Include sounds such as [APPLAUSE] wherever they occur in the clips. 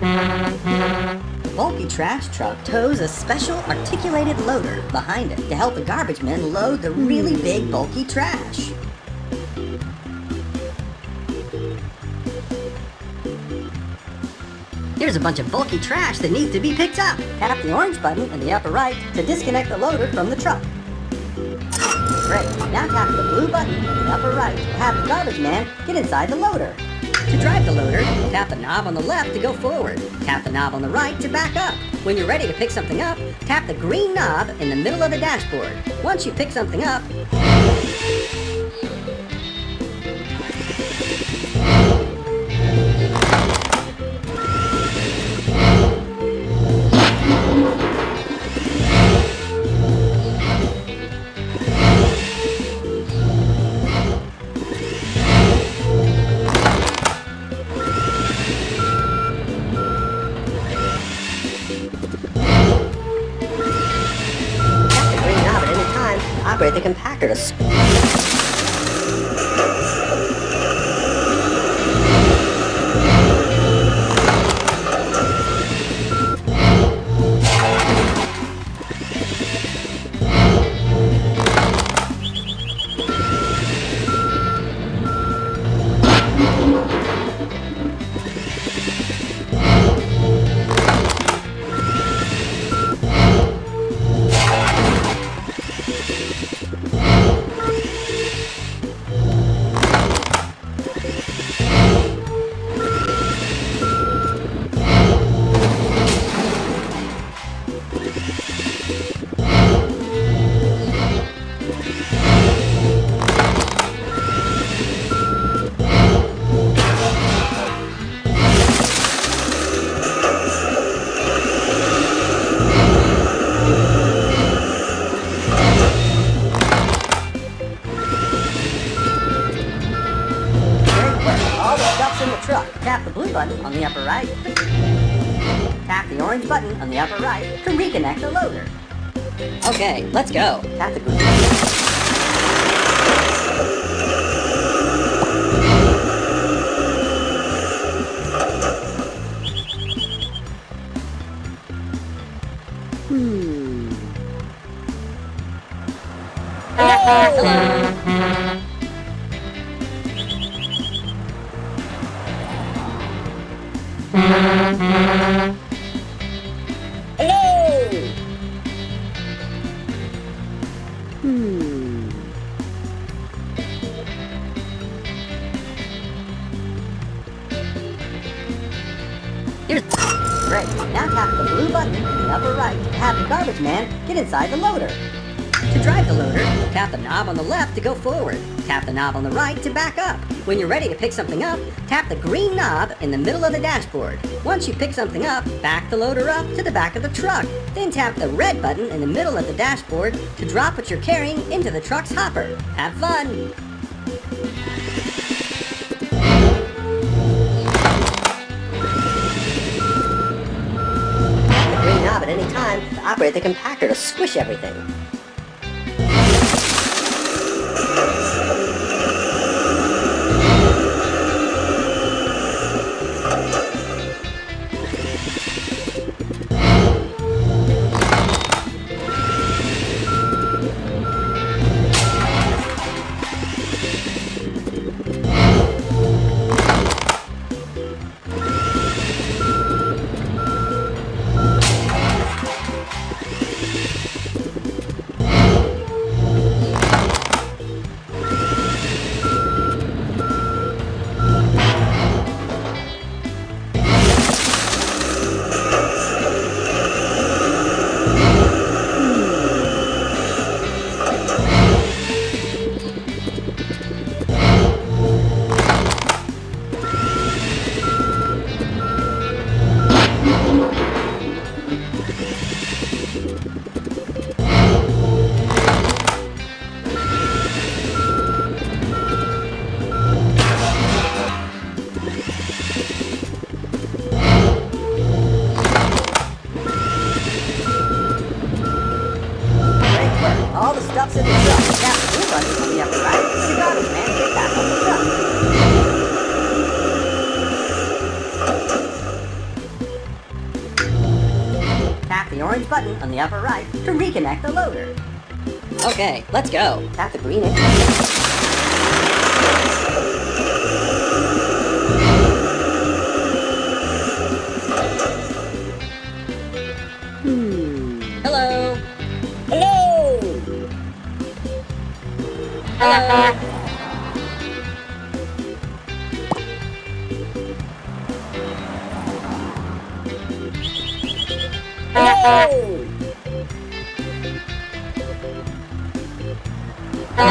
Bulky trash truck tows a special articulated loader behind it to help the garbage men load the really big bulky trash. Here's a bunch of bulky trash that needs to be picked up. Tap the orange button in the upper right to disconnect the loader from the truck. Great. Now tap the blue button in the upper right to have the garbage man get inside the loader. To drive the loader, tap the knob on the left to go forward. Tap the knob on the right to back up. When you're ready to pick something up, tap the green knob in the middle of the dashboard. Once you pick something up, the compactor in the truck. Tap the blue button on the upper right. Tap the orange button on the upper right to reconnect the loader. Okay, let's go. Tap the green. Hmm. Hello. Hmm. Great. [LAUGHS] Now tap the blue button in the upper right to have the garbage man get inside the loader. To drive the loader, tap the knob on the left to go forward. Tap the knob on the right to back up. When you're ready to pick something up, tap the green knob in the middle of the dashboard. Once you pick something up, back the loader up to the back of the truck. Then tap the red button in the middle of the dashboard to drop what you're carrying into the truck's hopper. Have fun! Tap the green knob at any time to operate the compactor to squish everything. To reconnect the loader. Okay, let's go. Tap the green Here's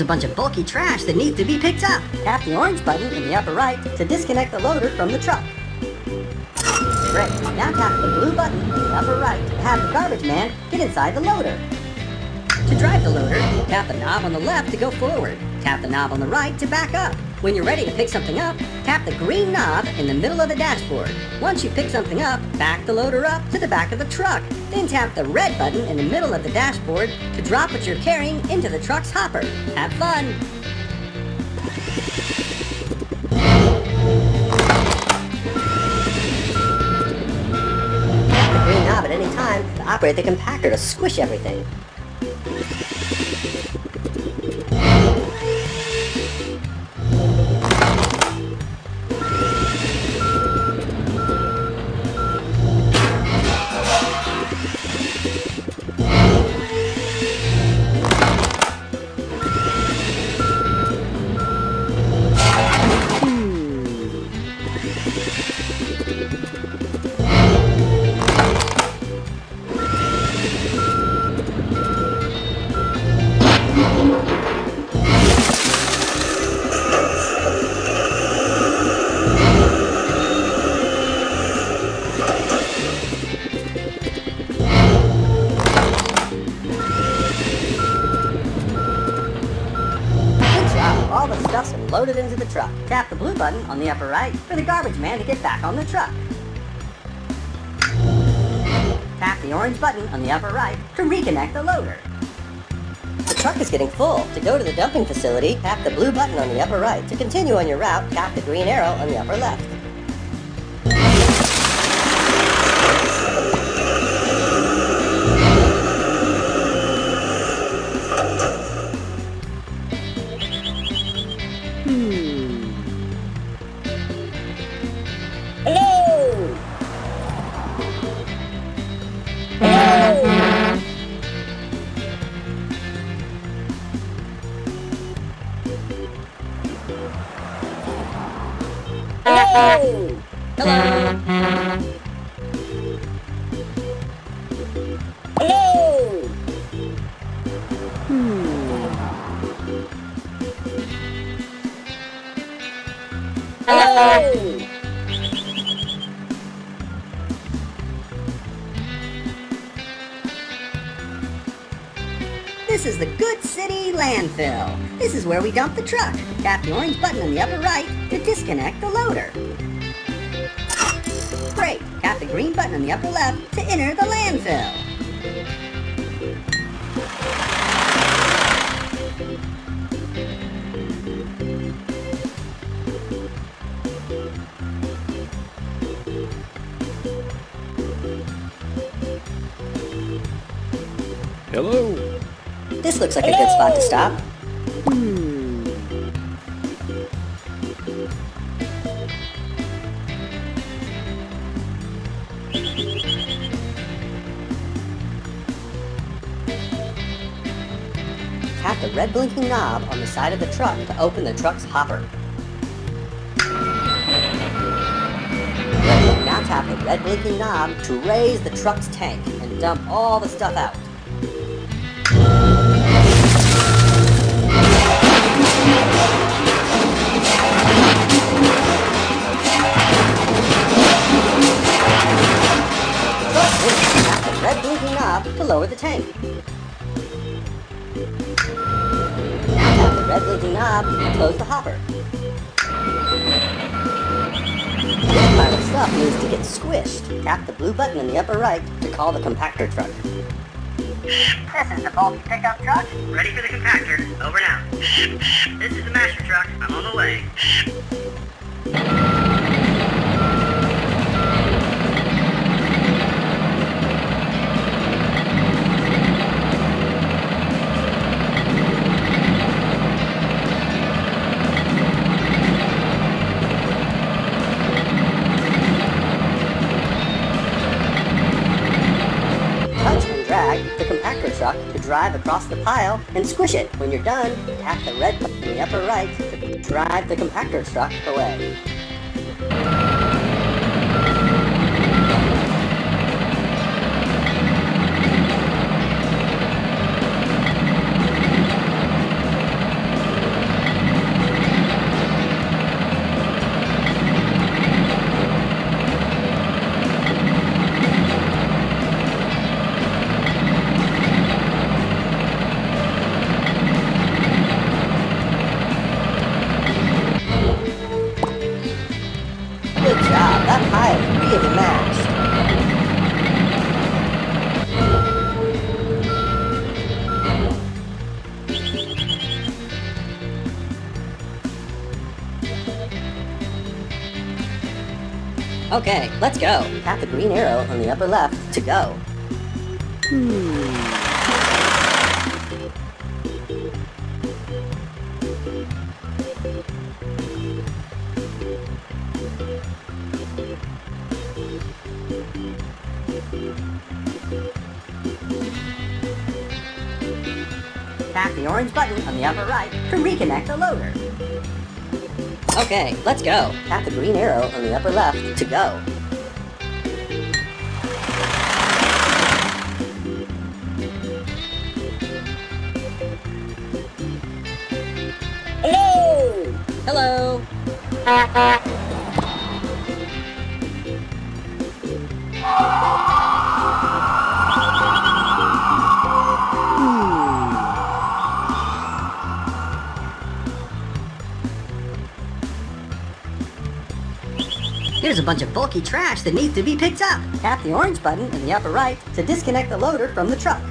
a bunch of bulky trash that needs to be picked up. Tap the orange button in the upper right to disconnect the loader from the truck. Great. Now tap the blue button in the upper right to have the garbage man get inside the loader. To drive the loader, tap the knob on the left to go forward. Tap the knob on the right to back up. When you're ready to pick something up, tap the green knob in the middle of the dashboard. Once you pick something up, back the loader up to the back of the truck. Then tap the red button in the middle of the dashboard to drop what you're carrying into the truck's hopper. Have fun! Tap the green knob at any time to operate the compactor to squish everything. Been loaded into the truck. Tap the blue button on the upper right for the garbage man to get back on the truck. Tap the orange button on the upper right to reconnect the loader. The truck is getting full. To go to the dumping facility, tap the blue button on the upper right. To continue on your route, tap the green arrow on the upper left. Hello! Hello! Hello! Hello! This is the Good Landfill. This is where we dump the truck. Tap the orange button on the upper right to disconnect the loader. Great. Tap the green button on the upper left to enter the landfill. Hello. This looks like a good spot to stop. Hmm. Tap the red blinking knob on the side of the truck to open the truck's hopper. Now tap the red blinking knob to raise the truck's tank and dump all the stuff out. To lower the tank. Now tap the red blinking knob to close the hopper. This pilot stuff needs to get squished. Tap the blue button in the upper right to call the compactor truck. This is the bulky pickup truck. Ready for the compactor. Over now. This is the master truck. I'm on the way. Drive across the pile and squish it. When you're done, tap the red button in the upper right to drive the compactor truck away. Okay, let's go. Tap the green arrow on the upper left to go. Tap the orange button on the upper right to reconnect the loader. Okay, let's go. Tap the green arrow on the upper left to go. Hello! Hello! Here's a bunch of bulky trash that needs to be picked up. Tap the orange button in the upper right to disconnect the loader from the truck.